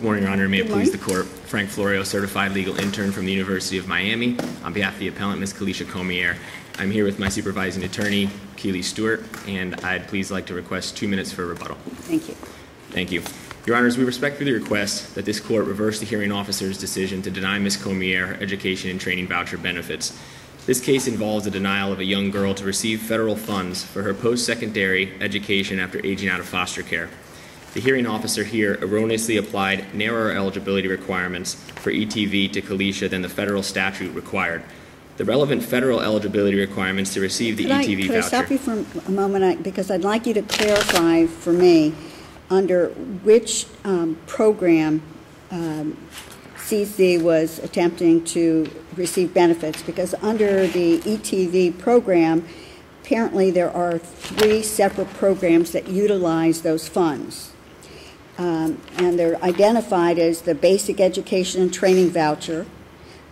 Morning, Your Honor. May it please the court. Frank Florio, certified legal intern from the University of Miami. On behalf of the appellant, Ms. Colesha Cormier, I'm here with my supervising attorney, Keely Stewart, and I'd please like to request two minutes for rebuttal. Thank you. Thank you. Your Honors, we respectfully request that this court reverse the hearing officer's decision to deny Ms. Cormier education and training voucher benefits. This case involves the denial of a young girl to receive federal funds for her post-secondary education after aging out of foster care. The hearing officer here erroneously applied narrower eligibility requirements for ETV to Colesha than the federal statute required. The relevant federal eligibility requirements to receive the Could I, ETV could I stop you for a moment, I- because I'd like you to clarify for me under which um, program um, CC was attempting to receive benefits, because under the ETV program, apparently there are three separate programs that utilize those funds. Um, And they're identified as the Basic Education and Training Voucher,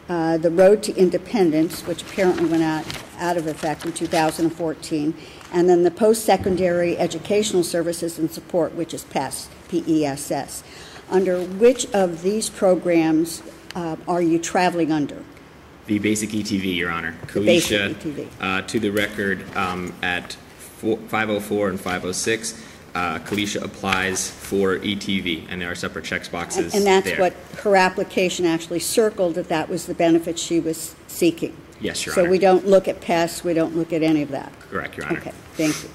uh, the Road to Independence, which apparently went out, out of effect in 2014, and then the Post-Secondary Educational Services and Support, which is PES, P-E-S-S. Under which of these programs uh, are you traveling under? The basic ETV, Your Honor. Colesha, uh, to the record, um, at four- 504 and 506, uh, Colesha applies for ETV, and there are separate check boxes And that's there. what her application actually circled, that that was the benefit she was seeking. Yes, Your So Honor. we don't look at PES, we don't look at any of that? Correct, Your Honor. Okay, thank you.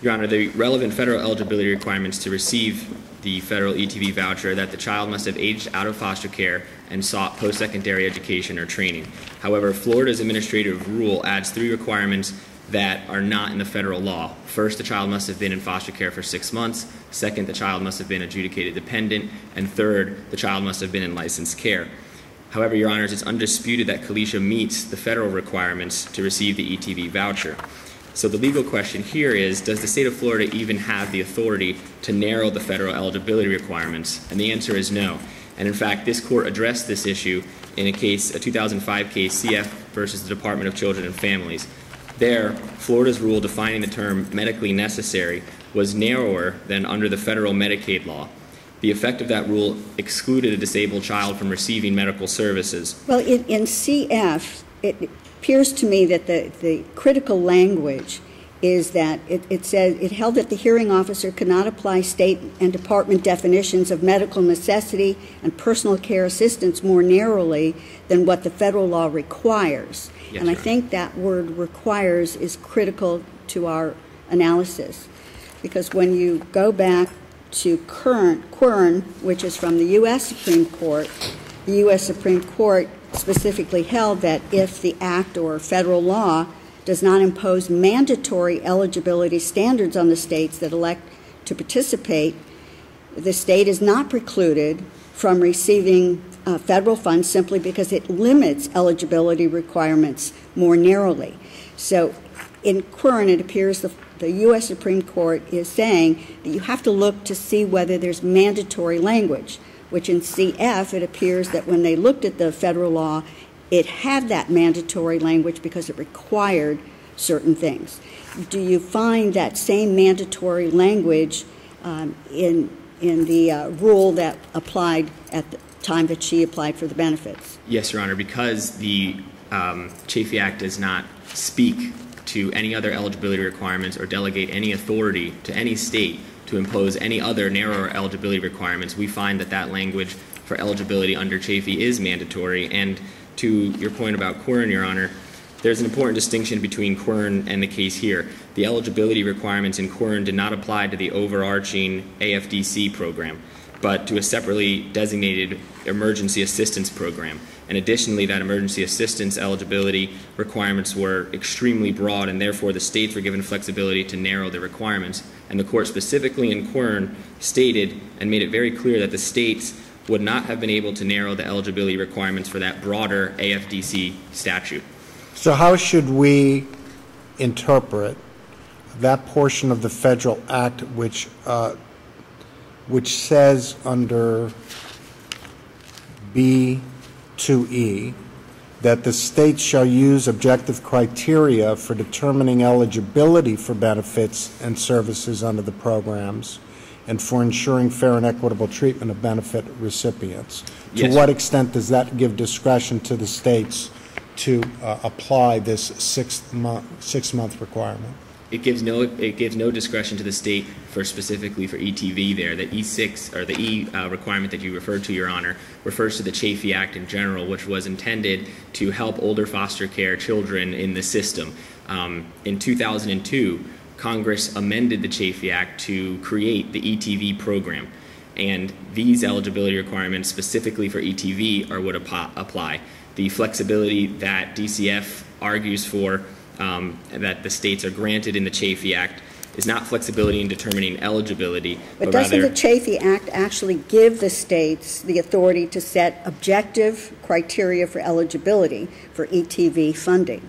Your Honor, the relevant federal eligibility requirements to receive the federal ETV voucher that the child must have aged out of foster care and sought post-secondary education or training. However, Florida's administrative rule adds three requirements that are not in the federal law. First, the child must have been in foster care for six months. Second, the child must have been adjudicated dependent. And third, the child must have been in licensed care. However, Your Honors, it's undisputed that Colesha meets the federal requirements to receive the ETV voucher. So the legal question here is, does the state of Florida even have the authority to narrow the federal eligibility requirements? And the answer is no. And in fact, this court addressed this issue in a case, a 2005 case, CF versus the Department of Children and Families. There, Florida's rule defining the term medically necessary was narrower than under the federal Medicaid law. The effect of that rule excluded a disabled child from receiving medical services. Well, in, in CF, it appears to me that the, the critical language is that it, it says, it held that the hearing officer could not apply state and department definitions of medical necessity and personal care assistance more narrowly than what the federal law requires. Yes, And I think that word requires is critical to our analysis. Because when you go back to current, Quern, which is from the U.S. Supreme Court, the U.S. Supreme Court specifically held that if the act or federal law does not impose mandatory eligibility standards on the states that elect to participate, the state is not precluded from receiving uh, federal funds simply because it limits eligibility requirements more narrowly. So in Quern, it appears the, the U.S. Supreme Court is saying that you have to look to see whether there's mandatory language, which in CF, it appears that when they looked at the federal law, it had that mandatory language because it required certain things. Do you find that same mandatory language um, in, in the uh, rule that applied at the time that she applied for the benefits? Yes, Your Honor, because the um, Chafee Act does not speak to any other eligibility requirements or delegate any authority to any state to impose any other narrower eligibility requirements, we find that that language for eligibility under Chafee is mandatory. And to your point about Quern, Your Honor, there's an important distinction between Quern and the case here. The eligibility requirements in Quern did not apply to the overarching AFDC program, but to a separately designated emergency assistance program. And additionally, that emergency assistance eligibility requirements were extremely broad, and therefore the states were given flexibility to narrow the requirements. And the court specifically in Quern stated and made it very clear that the states would not have been able to narrow the eligibility requirements for that broader AFDC statute. So how should we interpret that portion of the federal act which, uh, which says under B2E that the states shall use objective criteria for determining eligibility for benefits and services under the programs and for ensuring fair and equitable treatment of benefit recipients. To what extent does that give discretion to the states to uh, apply this six-month, six-month requirement? It gives no, it gives no discretion to the state for specifically for ETV there. The E6, or the E uh, requirement that you referred to, Your Honor, refers to the Chafee Act in general, which was intended to help older foster care children in the system. Um, In 2002, Congress amended the Chafee Act to create the ETV program. And these eligibility requirements specifically for ETV are what appo- apply. The flexibility that DCF argues for, um, that the states are granted in the Chafee Act, is not flexibility in determining eligibility, But but doesn't the Chafee Act actually give the states the authority to set objective criteria for eligibility for ETV funding?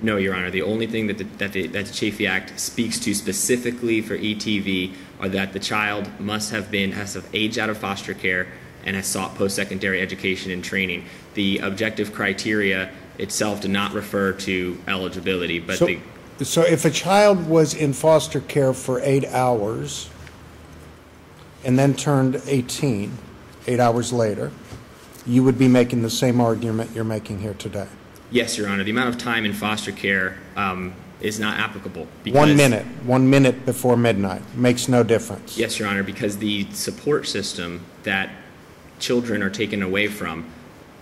no, Your Honor. The only thing that the, that the, that the Chafee Act speaks to specifically for ETV are that the child must have been, has have aged out of foster care and has sought post-secondary education and training. The objective criteria itself did not refer to eligibility, but So- the, So if a child was in foster care for eight hours and then turned 18, eight hours later, you would be making the same argument you're making here today? yes, Your Honor, the amount of time in foster care um, is not applicable. One because- minute, one minute before midnight, makes no difference. Yes, Your Honor, because the support system that children are taken away from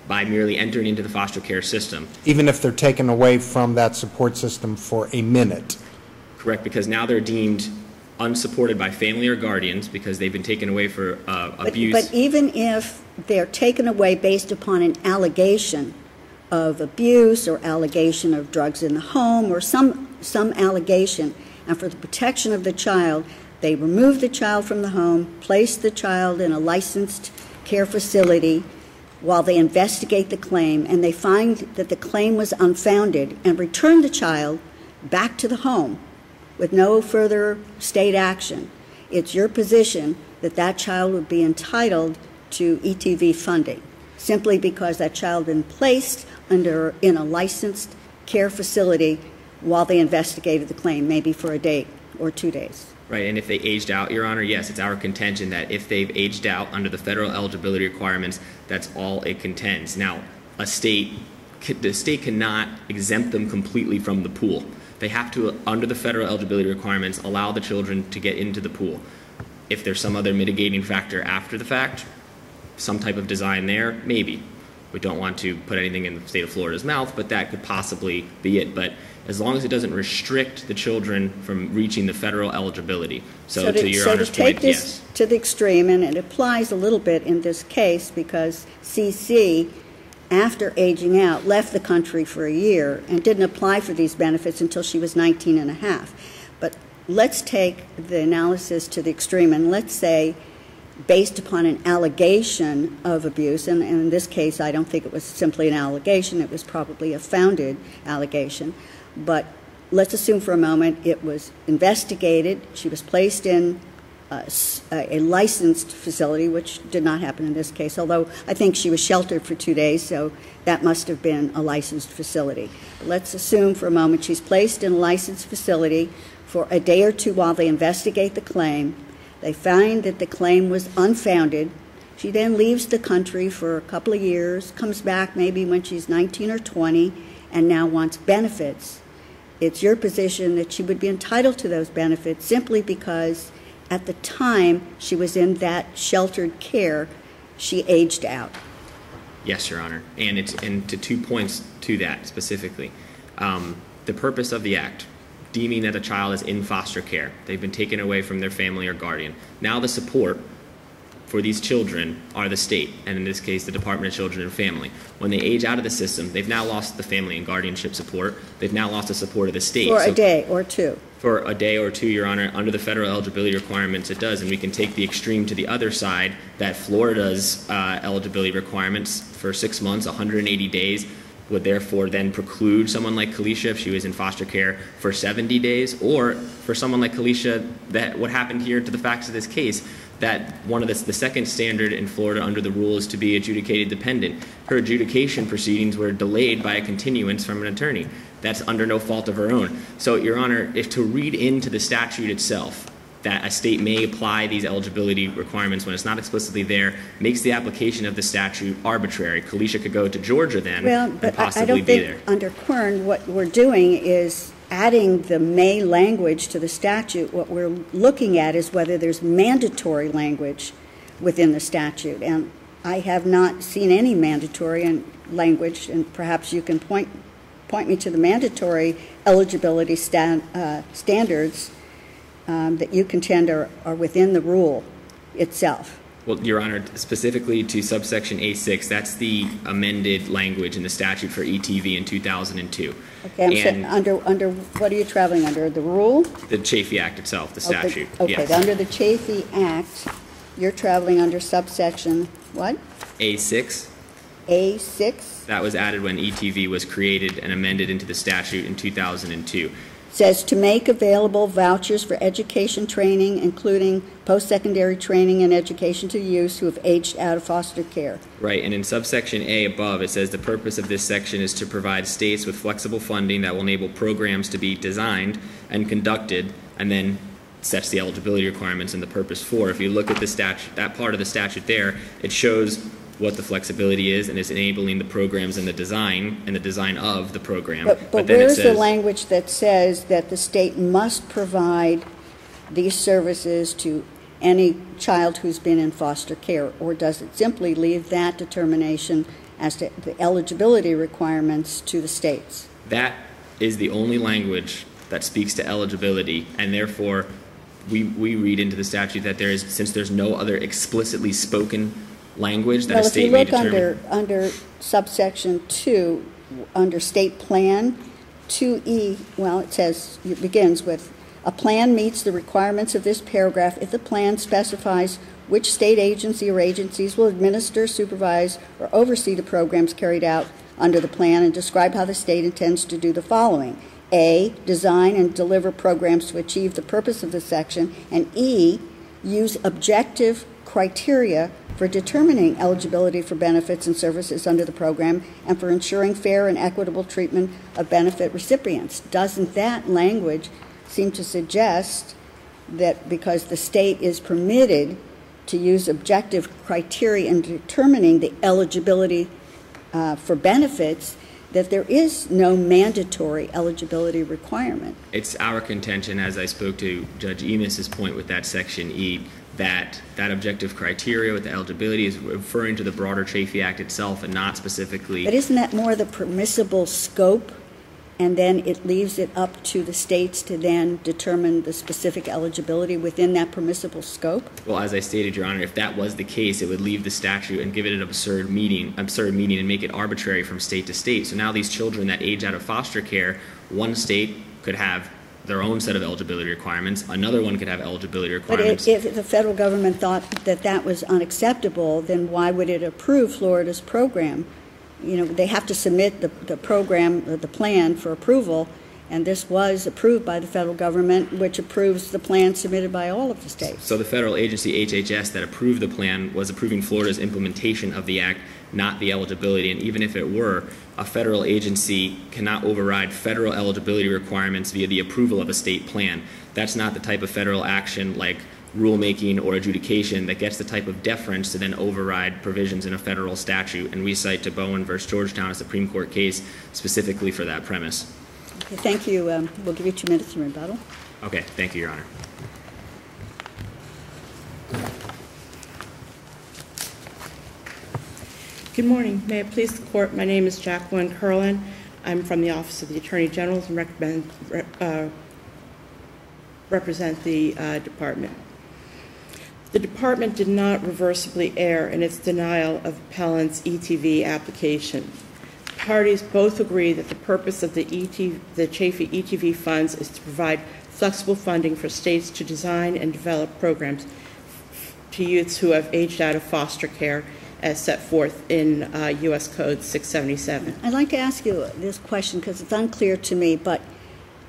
by merely entering into the foster care system, Even if they're taken away from that support system for a minute. correct? Because now they're deemed unsupported by family or guardians because they've been taken away for uh, But- abuse. But even if they're taken away based upon an allegation of abuse or allegation of drugs in the home or some, some allegation, and for the protection of the child, they remove the child from the home, place the child in a licensed care facility while they investigate the claim, and they find that the claim was unfounded, and return the child back to the home with no further state action, it's your position that that child would be entitled to ETV funding simply because that child been placed under in a licensed care facility while they investigated the claim, maybe for a day or two days. Right, and if they aged out, Your Honor, yes, it's our contention that if they've aged out under the federal eligibility requirements, that's all it contends. Now, a state, the state cannot exempt them completely from the pool. They have to, under the federal eligibility requirements, allow the children to get into the pool. If there's some other mitigating factor after the fact, some type of design there, maybe. We don't want to put anything in the state of Florida's mouth, but that could possibly be it. But as long as it doesn't restrict the children from reaching the federal eligibility. So, to, your so Honor's to take point, this yes. to the extreme, and it applies a little bit in this case because CC, after aging out, left the country for a year and didn't apply for these benefits until she was 19 and a half. But let's take the analysis to the extreme, and let's say, based upon an allegation of abuse, and, and in this case, I don't think it was simply an allegation, it was probably a founded allegation, but let's assume for a moment it was investigated, she was placed in uh, a licensed facility, which did not happen in this case, although I think she was sheltered for two days, so that must have been a licensed facility. But let's assume for a moment she's placed in a licensed facility for a day or two while they investigate the claim. They find that the claim was unfounded. She then leaves the country for a couple of years, comes back maybe when she's 19 or 20, and now wants benefits. It's your position that she would be entitled to those benefits simply because at the time she was in that sheltered care, she aged out. Yes, Your Honor. And it's and to two points to that specifically. Um, the purpose of the act, deeming that a child is in foster care, they've been taken away from their family or guardian. Now the support for these children are the state, and in this case, the Department of Children and Family. When they age out of the system, they've now lost the family and guardianship support. They've now lost the support of the state. For So- a day or two. for a day or two, Your Honor, under the federal eligibility requirements, it does. And we can take the extreme to the other side, that Florida's uh, eligibility requirements for six months, 180 days, would therefore then preclude someone like Colesha if she was in foster care for 70 days, or for someone like Colesha, that what happened here to the facts of this case, that one of the, the second standard in Florida under the rule is to be adjudicated dependent. Her adjudication proceedings were delayed by a continuance from an attorney. That's under no fault of her own. So, Your Honor, if to read into the statute itself that a state may apply these eligibility requirements when it's not explicitly there makes the application of the statute arbitrary. Colesha could go to Georgia then Well, and but I- I possibly don't be think, there. under Quern, what we're doing is adding the may language to the statute. What we're looking at is whether there's mandatory language within the statute. And I have not seen any mandatory language, and perhaps you can point, point me to the mandatory eligibility stan, uh, standards um, that you contend are, are within the rule itself. Well, Your Honor, specifically to subsection A6, that's the amended language in the statute for ETV in 2002. Okay, I'm saying, And under, under, what are you traveling under, the rule? the Chafee Act itself, the Okay, statute, Okay, yes. under the Chafee Act, you're traveling under subsection, what? A6, A6 that was added when ETV was created and amended into the statute in 2002. Says to make available vouchers for education training, including post-secondary training and education to youth who have aged out of foster care. Right, and in subsection A above, it says the purpose of this section is to provide states with flexible funding that will enable programs to be designed and conducted, and then sets the eligibility requirements and the purpose for. If you look at the that part of the statute there, it shows what the flexibility is and is enabling the programs and the design and the design of the program. But, but it where's the language that says that the state must provide these services to any child who's been in foster care? Or does it simply leave that determination as to the eligibility requirements to the states? That is the only language that speaks to eligibility, and therefore, we, we read into the statute that there is, since there's no other explicitly spoken language that a Well, if you look under, under subsection two, under state plan, two E, well, it says, it begins with, "A plan meets the requirements of this paragraph if the plan specifies which state agency or agencies will administer, supervise, or oversee the programs carried out under the plan and describe how the state intends to do the following. A, design and deliver programs to achieve the purpose of this section, and E, use objective criteria for determining eligibility for benefits and services under the program and for ensuring fair and equitable treatment of benefit recipients. Doesn't that language seem to suggest that because the state is permitted to use objective criteria in determining the eligibility uh, for benefits, that there is no mandatory eligibility requirement? It's our contention, as I spoke to Judge Emas's point with that section E, that that objective criteria with the eligibility is referring to the broader Chafee Act itself and not specifically. But isn't that more the permissible scope? And then it leaves it up to the states to then determine the specific eligibility within that permissible scope? Well, as I stated, Your Honor, if that was the case, it would leave the statute and give it an absurd meaning, absurd meaning, and make it arbitrary from state to state. So now these children that age out of foster care, one state could have their own set of eligibility requirements, another one could have eligibility But requirements. if, if the federal government thought that that was unacceptable, then why would it approve Florida's program? You know, they have to submit the, the program, uh, the plan for approval, and this was approved by the federal government, which approves the plan submitted by all of the states. So the federal agency, HHS, that approved the plan was approving Florida's implementation of the act, not the eligibility. And even if it were, a federal agency cannot override federal eligibility requirements via the approval of a state plan. That's not the type of federal action like rulemaking or adjudication that gets the type of deference to then override provisions in a federal statute. And we cite to Bowen versus Georgetown, a Supreme Court case, specifically for that premise. Okay, Thank you. Um, We'll give you two minutes in rebuttal. Okay, thank you, Your Honor. Good morning. May it please the court, my name is Jacqueline Curlin. I'm from the Office of the Attorney General and recommend, uh, represent the uh, department. The department did not reversibly err in its denial of appellant's ETV application. Parties both agree that the purpose of the the Chafee ETV funds is to provide flexible funding for states to design and develop programs to youths who have aged out of foster care as set forth in uh, U.S. Code 677. I'd like to ask you this question because it's unclear to me, but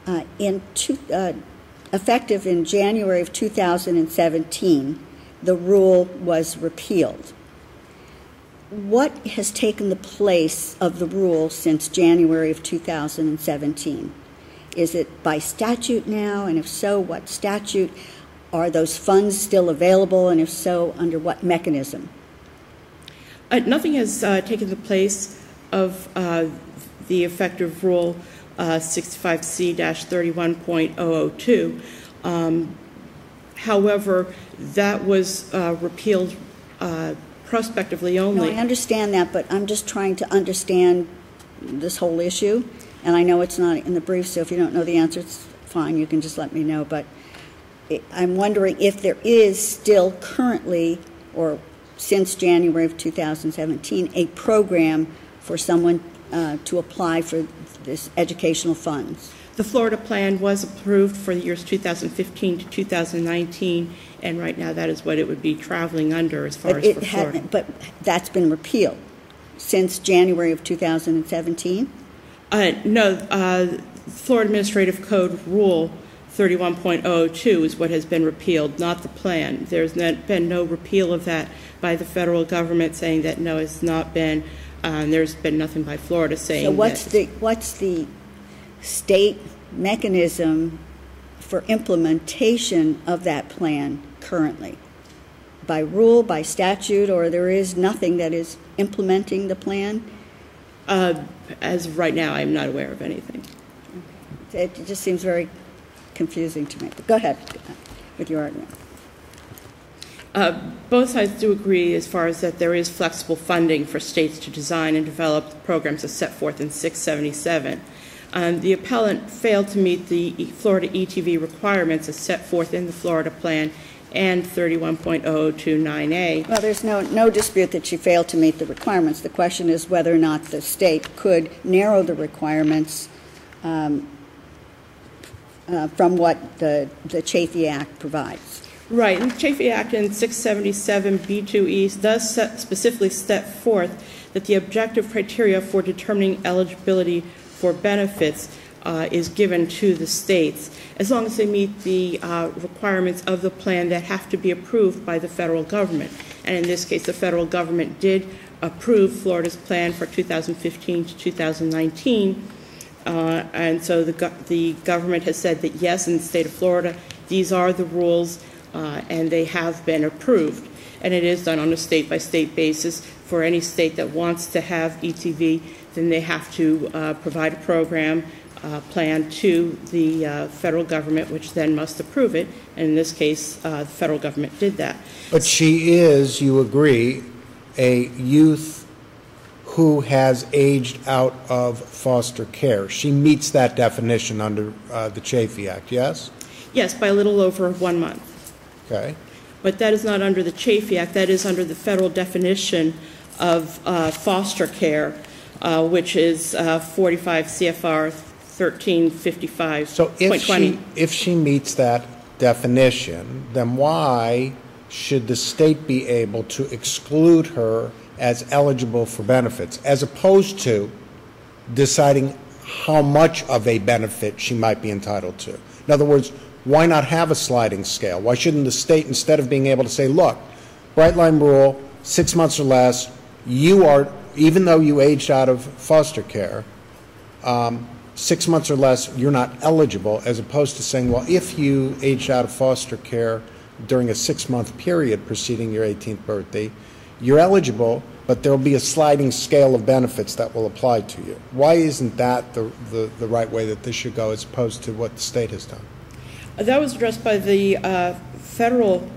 uh, in two, uh, effective in January of 2017, the rule was repealed. What has taken the place of the rule since January of 2017? Is it by statute now? And if so, what statute? are those funds still available, and if so, under what mechanism? Uh, Nothing has uh, taken the place of uh, the effective Rule uh, 65C-31.002. Um, However, that was uh, repealed uh, prospectively No, only. I understand that, but I'm just trying to understand this whole issue, and I know it's not in the brief, so if you don't know the answer, it's fine, you can just let me know, but I'm wondering if there is still currently, or since January of 2017, a program for someone uh, to apply for this educational funds. The Florida plan was approved for the years 2015 to 2019, and right now that is what it would be traveling under as far But as it for Florida. but that's been repealed since January of 2017? Uh, No, uh, Florida Administrative Code Rule 31.02 is what has been repealed, not the plan. There's not- been no repeal of that by the federal government saying that, no, it's not been, and there's been nothing by Florida saying So that. what's the, what's the state mechanism for implementation of that plan currently? By rule, by statute, or there is nothing that is implementing the plan? Uh, As of right now, I'm not aware of anything. It just seems very confusing to me. But go ahead with your argument. Uh, Both sides do agree as far as that there is flexible funding for states to design and develop programs as set forth in 677. Um, The appellant failed to meet the Florida ETV requirements as set forth in the Florida plan and 31.0029A. Well, there's no, no dispute that she failed to meet the requirements. The question is whether or not the state could narrow the requirements um, uh, from what the, the Chafee Act provides. Right, and Chafee Act in 677B2E E does set- specifically set forth that the objective criteria for determining eligibility for benefits uh, is given to the states, as long as they meet the uh, requirements of the plan that have to be approved by the federal government. And in this case, the federal government did approve Florida's plan for 2015 to 2019, uh, And so the, go- the government has said that yes, in the state of Florida, these are the rules, uh, and they have been approved. And it is done on a state-by-state basis. For any state that wants to have ETV, then they have to uh, provide a program uh, plan to the uh, federal government, which then must approve it. And in this case, uh, the federal government did that. But she is, you agree, a youth who has aged out of foster care. She meets that definition under uh, the Chafee Act, yes? Yes, by a little over one month. Okay. But that is not under the Chafee Act, that is under the federal definition of uh, foster care, uh, which is uh, 45 CFR 1355.20. So if she, if she meets that definition, then why should the state be able to exclude her as eligible for benefits, as opposed to deciding how much of a benefit she might be entitled to? In other words, why not have a sliding scale? Why shouldn't the state, instead of being able to say, look, bright line rule, six months or less, you are, even though you aged out of foster care, um, six months or less, you're not eligible, as opposed to saying, well, if you aged out of foster care during a six-month period preceding your 18th birthday, you're eligible, but there'll be a sliding scale of benefits that will apply to you. Why isn't that the, the, the right way that this should go, as opposed to what the state has done? That was addressed by the uh, federal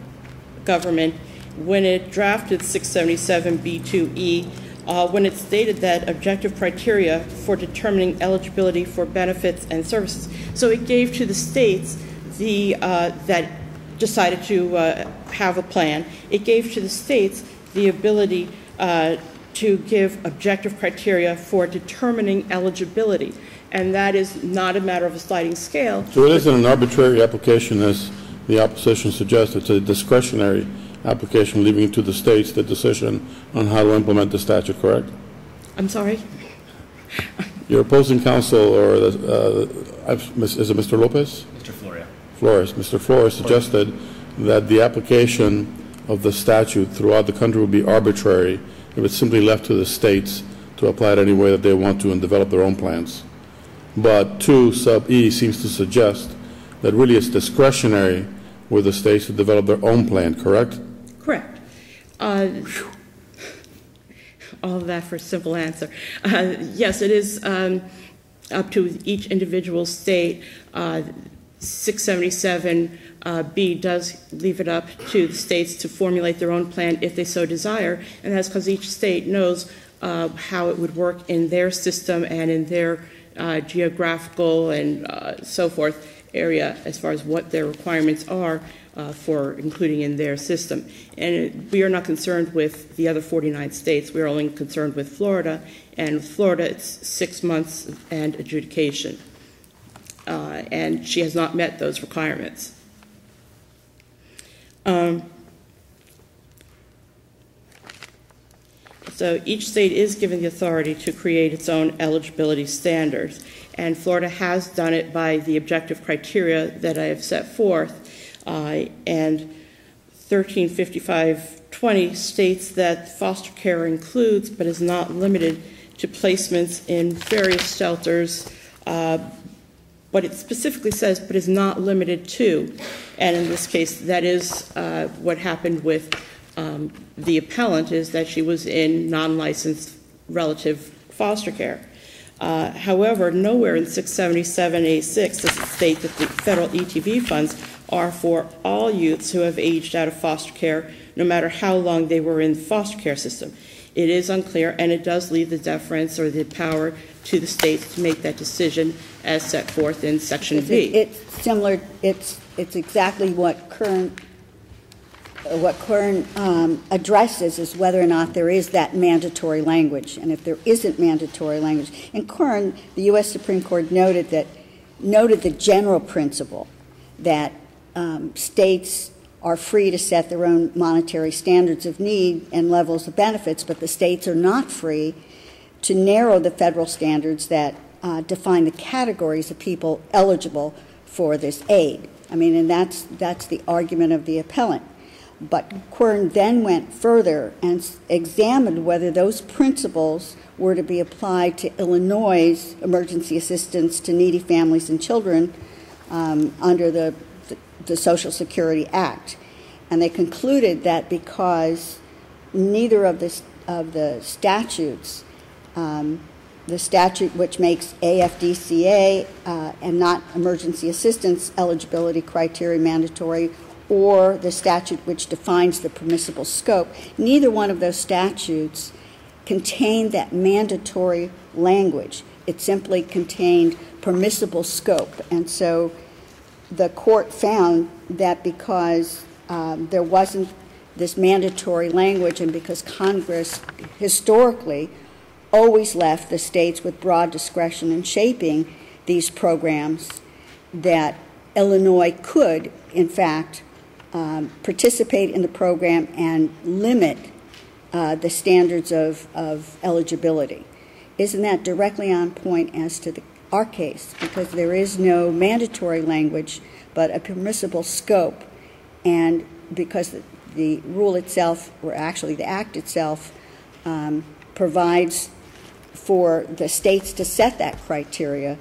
government when it drafted 677B2E, uh, when it stated that objective criteria for determining eligibility for benefits and services. So it gave to the states the, uh, that decided to uh, have a plan, it gave to the states the ability uh, to give objective criteria for determining eligibility. And that is not a matter of a sliding scale, So it isn't an arbitrary application, as the opposition suggests. It's a discretionary application, leaving it to the states the decision on how to implement the statute, correct? I'm sorry? Your opposing counsel, or, the, uh, is it Mr. Lopez? Mr. Florio. Flores, Mr. Flores suggested that the application of the statute throughout the country would be arbitrary if it's simply left to the states to apply it any way that they want to and develop their own plans. But 2 sub E seems to suggest that really it's discretionary with the states to develop their own plan, correct? Correct. Uh, All of that for a simple answer. Uh, Yes, it is um, up to each individual state. Uh, 677B does leave it up to the states to formulate their own plan if they so desire, and that's because each state knows uh, how it would work in their system and in their uh, geographical and uh, so forth area as far as what their requirements are uh, for including in their system. And we are not concerned with the other 49 states. We are only concerned with Florida. And Florida, it's six months and adjudication. Uh, And she has not met those requirements. Um, So each state is given the authority to create its own eligibility standards, and Florida has done it by the objective criteria that I have set forth. Uh, And 135520 states that foster care includes, but is not limited to placements in various shelters, uh, but it specifically says, but is not limited to. And in this case, that is uh, what happened with um, the appellant, is that she was in non-licensed relative foster care. Uh, However, nowhere in 677A6 does it state that the federal ETV funds are for all youths who have aged out of foster care, no matter how long they were in the foster care system. It is unclear, and it does leave the deference or the power to the states to make that decision as set forth in Section It's- B. It's similar, it's, it's exactly what Quern, what Quern um, addresses is whether or not there is that mandatory language. And if there isn't mandatory language, in Quern, the U.S. Supreme Court noted that, noted the general principle that um, states are free to set their own monetary standards of need and levels of benefits, but the states are not free to narrow the federal standards that uh, define the categories of people eligible for this aid. I mean, and that's, that's the argument of the appellant. But Quern then went further and examined whether those principles were to be applied to Illinois' emergency assistance to needy families and children um, under the, the Social Security Act. And they concluded that because neither of the, of the statutes um, the statute which makes AFDCA uh, and not emergency assistance eligibility criteria mandatory, or the statute which defines the permissible scope. Neither one of those statutes contained that mandatory language. It simply contained permissible scope. And so the court found that because um, there wasn't this mandatory language and because Congress historically always left the states with broad discretion in shaping these programs, that Illinois could, in fact, um, participate in the program and limit uh, the standards of, of eligibility. Isn't that directly on point as to the, our case? Because there is no mandatory language, but a permissible scope. And because the, the rule itself, or actually the act itself, um, provides for the states to set that criteria,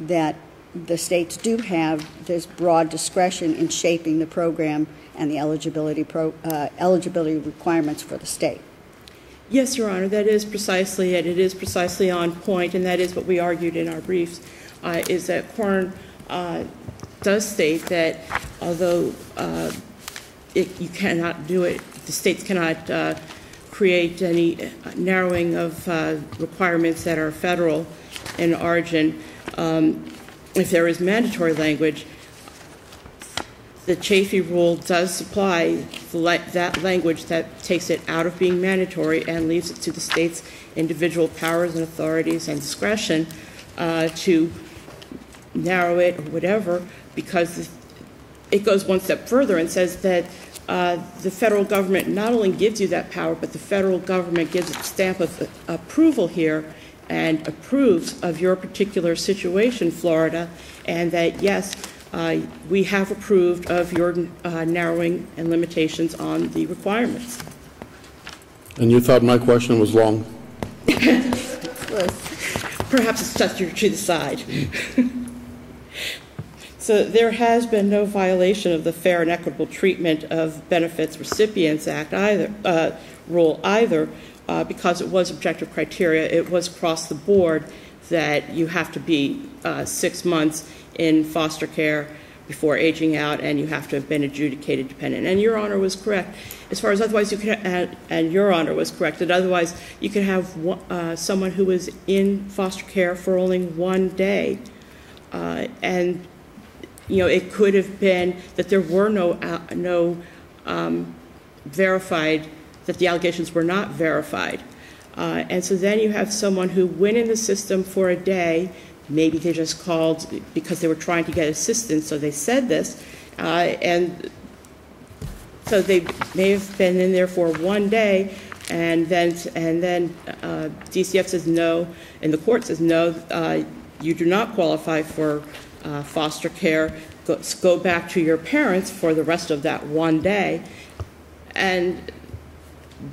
that the states do have this broad discretion in shaping the program and the eligibility, pro, uh, eligibility requirements for the state. Yes, Your Honor, that is precisely it. It is precisely on point, and that is what we argued in our briefs, uh, is that Corn uh, does state that although uh, it, you cannot do it, the states cannot uh, create any narrowing of uh, requirements that are federal in origin, um, if there is mandatory language, the Chafee rule does supply that language that takes it out of being mandatory and leaves it to the state's individual powers and authorities and discretion uh, to narrow it or whatever, because it goes one step further and says that uh, the federal government not only gives you that power, but the federal government gives its stamp of approval here and approves of your particular situation, Florida, and that, yes, uh, we have approved of your uh, narrowing and limitations on the requirements. And you thought my question was long? Perhaps it's touched you to the side. So there has been no violation of the Fair and Equitable Treatment of Benefits Recipients Act either, uh, rule either, uh, because it was objective criteria. It was across the board that you have to be uh, six months in foster care before aging out, and you have to have been adjudicated dependent. And Your Honor was correct. As far as otherwise, you could, and, and Your Honor was correct, that otherwise you could have uh, someone who was in foster care for only one day, uh, and you know, it could have been that there were no, uh, no um, verified, that the allegations were not verified. Uh, And so then you have someone who went in the system for a day, maybe they just called because they were trying to get assistance, so they said this, uh, and so they may have been in there for one day, and then, and then uh, DCF says no, and the court says no, uh, you do not qualify for uh, foster care, go go back to your parents for the rest of that one day. And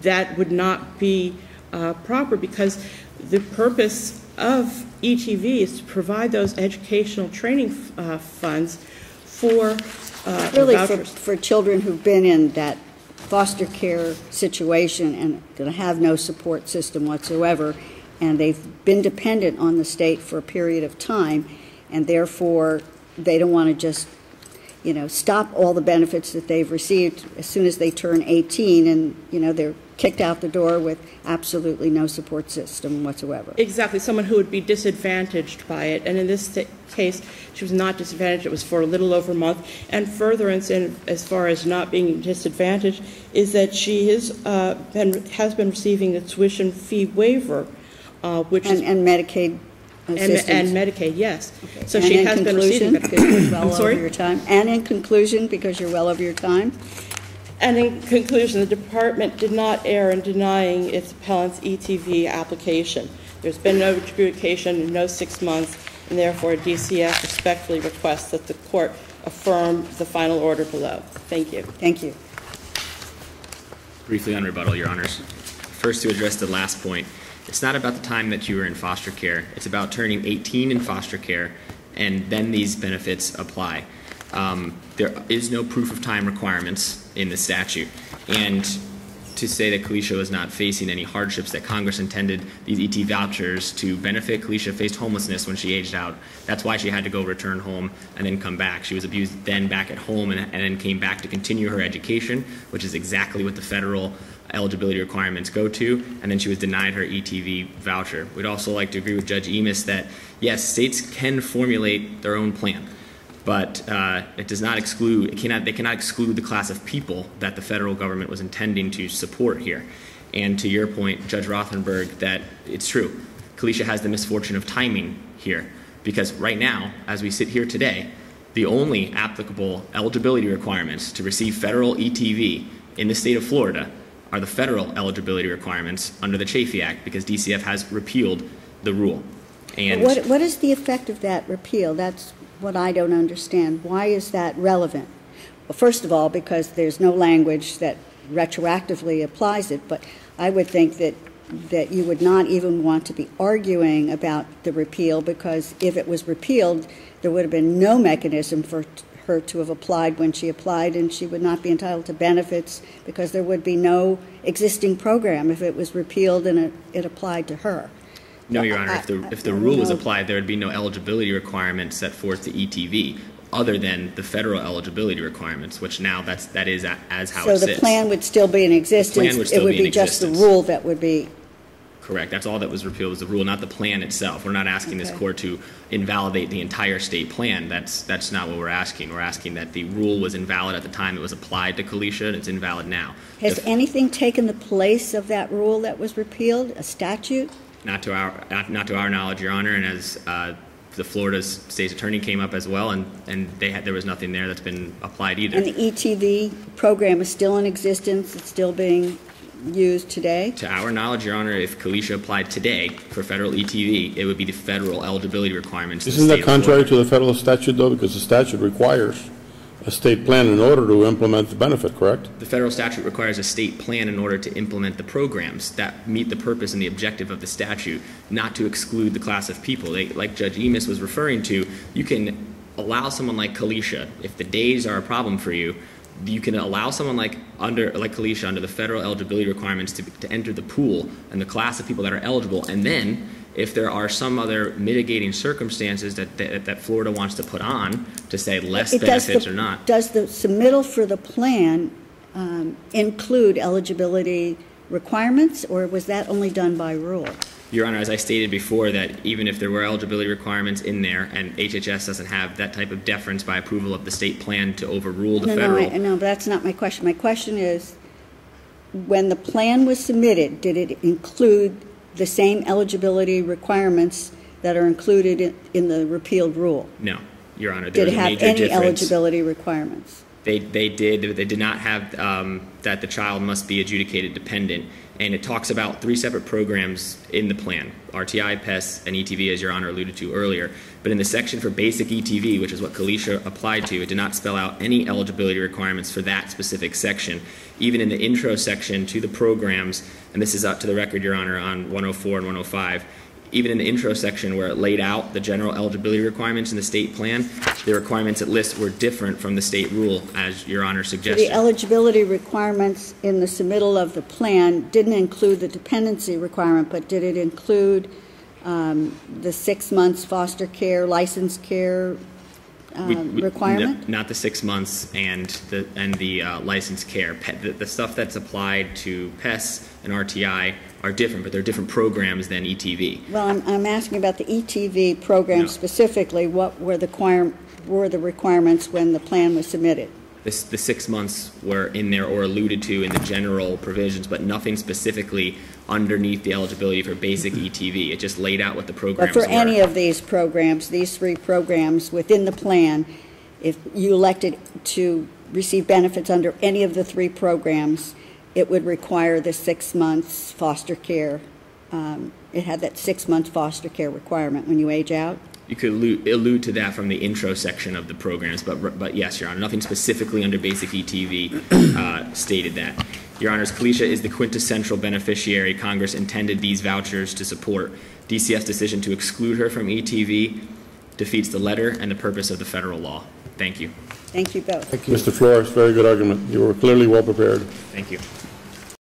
that would not be uh, proper because the purpose of ETV is to provide those educational training uh, funds for uh, Really, for, for children who've been in that foster care situation and going to have no support system whatsoever, and they've been dependent on the state for a period of time, and therefore, they don't want to just, you know, stop all the benefits that they've received as soon as they turn 18, and, you know, they're kicked out the door with absolutely no support system whatsoever. Exactly, someone who would be disadvantaged by it. And in this case, she was not disadvantaged, it was for a little over a month. And furtherance, in, as far as not being disadvantaged, is that she is, uh, been, has been receiving a tuition fee waiver, uh, which And, is, and Medicaid assistance. and Medicaid, yes. So And she has been receiving Medicaid. you're well I'm over sorry? your time. And in conclusion, because you're well over your time, And in conclusion, the department did not err in denying its appellant's ETV application. There's been no adjudication in no six months, and therefore DCF respectfully requests that the court affirm the final order below. Thank you. thank you. Briefly on rebuttal, Your Honors. First, to address the last point, it's not about the time that you were in foster care. It's about turning 18 in foster care, and then these benefits apply. Um, there is no proof of time requirements in the statute, and to say that Colesha was not facing any hardships, that Congress intended these ET vouchers to benefit. Colesha faced homelessness when she aged out. That's why she had to go return home and then come back. She was abused then back at home and, and then came back to continue her education, which is exactly what the federal eligibility requirements go to, and then she was denied her ETV voucher. We'd also like to agree with Judge Emas that, yes, states can formulate their own plan, but uh, it does not exclude, it cannot, they cannot exclude the class of people that the federal government was intending to support here. And to your point, Judge Rothenberg, that it's true. Colesha has the misfortune of timing here, because right now, as we sit here today, the only applicable eligibility requirements to receive federal ETV in the state of Florida are the federal eligibility requirements under the Chafee Act, because DCF has repealed the rule. And What, what is the effect of that repeal? That's what I don't understand. Why is that relevant? Well, first of all, because there's no language that retroactively applies it, but I would think that, that you would not even want to be arguing about the repeal, because if it was repealed, there would have been no mechanism for her to have applied when she applied, and she would not be entitled to benefits, because there would be no existing program if it was repealed and it, it applied to her. No, Your Honor, if the, if the I- I rule was applied, there would be no eligibility requirements set forth to ETV, other than the federal eligibility requirements, which now that's, that is a- as how So it the plan would still be in existence? It would be just the rule that would be, Correct, that's all that was repealed, was the rule, not the plan itself. We're not asking this court to invalidate the entire state plan, that's, that's not what we're asking. We're asking that the rule was invalid at the time it was applied to Colesha, and it's invalid now. has The- anything taken the place of that rule that was repealed, a statute? Not to our, not, not to our knowledge, Your Honor, and as uh, the Florida state's attorney came up as well, and, and they had, there was nothing there that's been applied either. And the ETV program is still in existence, it's still being used today? To our knowledge, Your Honor, if Colesha applied today for federal ETV, it would be the federal eligibility requirements. in Isn't that contrary to the federal statute, though? Because the statute requires a state plan in order to implement the benefit, correct? The federal statute requires a state plan in order to implement the programs that meet the purpose and the objective of the statute, not to exclude the class of people. They, like Judge Emas was referring to, you can allow someone like Colesha, if the days are a problem for you, you can allow someone like under like Colesha under the federal eligibility requirements to, to enter the pool and the class of people that are eligible, and then if there are some other mitigating circumstances that that, that Florida wants to put on to say less It does the- benefits or not, Does the submittal for the plan um, include eligibility requirements, or was that only done by rule? Your Honor, as I stated before, that even if there were eligibility requirements in there, and HHS doesn't have that type of deference by approval of the state plan to overrule the No, no, federal. I- no, that's not my question. My question is, when the plan was submitted, did it include the same eligibility requirements that are included in- in the repealed rule? No, Your Honor, Did it have any difference. eligibility requirements? They, they did, they did not have um, that the child must be adjudicated dependent, and it talks about three separate programs in the plan, RTI, PES, and ETV, as Your Honor alluded to earlier. But in the section for basic ETV, which is what Colesha applied to, it did not spell out any eligibility requirements for that specific section. Even in the intro section to the programs, and this is up to the record, Your Honor, on 104 and 105, even in the intro section where it laid out the general eligibility requirements in the state plan, the requirements it lists were different from the state rule, as Your Honor The suggested. eligibility requirements in the submittal of the plan didn't include the dependency requirement, but did it include um, the six months foster care, licensed care We- um, we- requirement? no- Not the six months and the, and the uh, licensed care. Pe- The, the stuff that's applied to PES and RTI are different, but they're different programs than ETV. Well, I'm, I'm asking about the ETV program No. specifically. What were the require, were the requirements when the plan was submitted? This, the six months were in there or alluded to in the general provisions, but nothing specifically underneath the eligibility for basic ETV. It just laid out what the programs But for were. any of these programs, these three programs within the plan, if you elected to receive benefits under any of the three programs, it would require the six months foster care. um, It had that six-month foster care requirement when you age out. You could allude, allude to that from the intro section of the programs, but, but yes, Your Honor, nothing specifically under basic ETV uh, stated that. Your Honors, Colesha is the quintessential beneficiary Congress intended these vouchers to support. DCF's decision to exclude her from ETV defeats the letter and the purpose of the federal law. Thank you. Thank you both. Thank you. Mr. Flores, very good argument. You were clearly well prepared. Thank you.